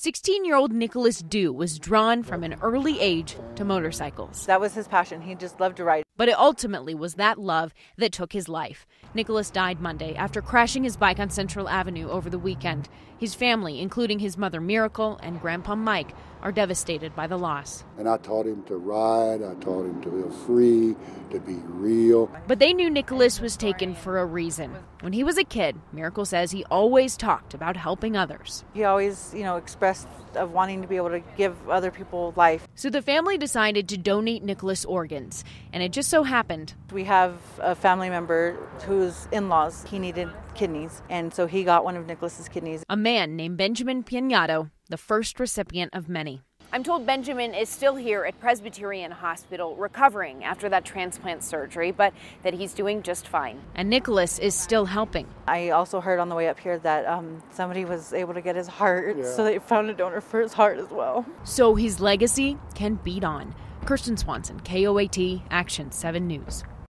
16 year old Nicholas Dew was drawn from an early age to motorcycles. That was his passion. He just loved to ride. But it ultimately was that love that took his life. Nicholas died Monday after crashing his bike on Central Avenue over the weekend. His family, including his mother Miracle and Grandpa Mike, are devastated by the loss. And I taught him to ride, I taught him to feel free, to be real. But they knew Nicholas was taken for a reason. When he was a kid, Miracle says he always talked about helping others. He always, you know, expressed of wanting to be able to give other people life. So the family decided to donate Nicholas organs, and it just so happened we have a family member whose in-laws he needed kidneys, and so he got one of Nicholas's kidneys. A man named Benjamin Pianato, the first recipient of many. I'm told Benjamin is still here at Presbyterian Hospital recovering after that transplant surgery, but that he's doing just fine. And Nicholas is still helping. I also heard on the way up here that um, somebody was able to get his heart, yeah. so they found a donor for his heart as well. So his legacy can beat on. Kirsten Swanson, KOAT, Action 7 News.